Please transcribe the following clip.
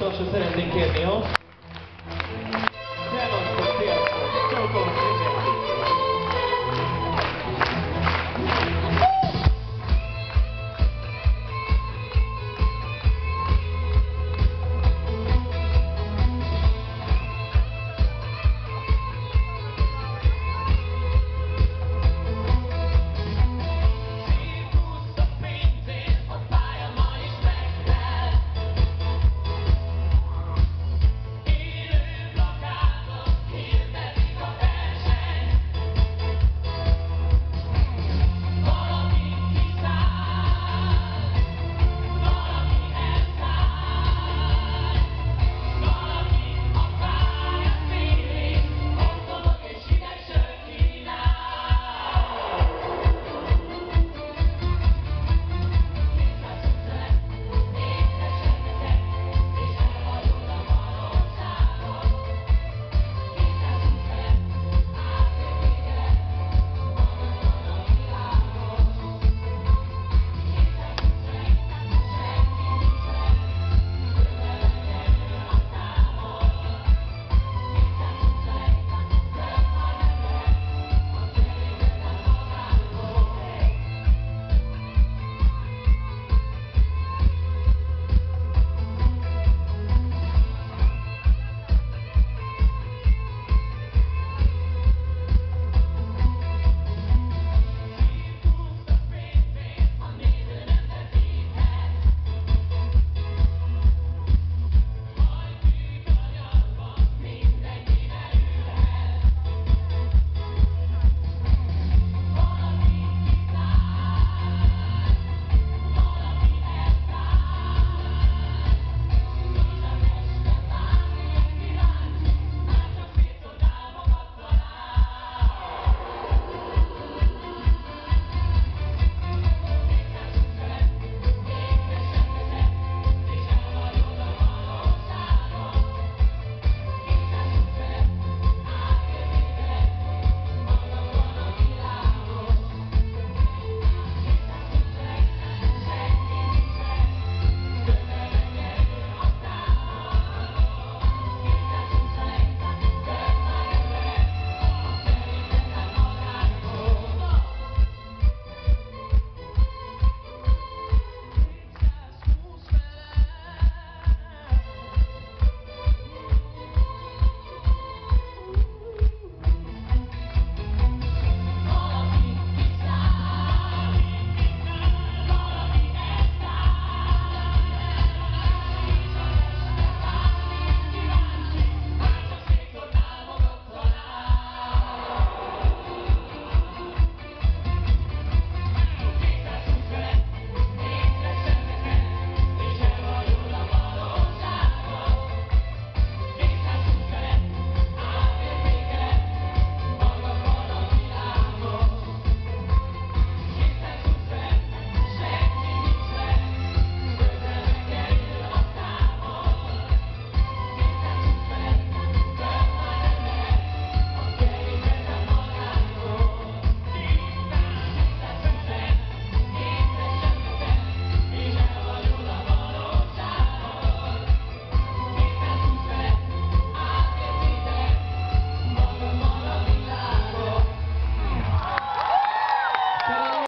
Proszę serdecznie, Kiemio.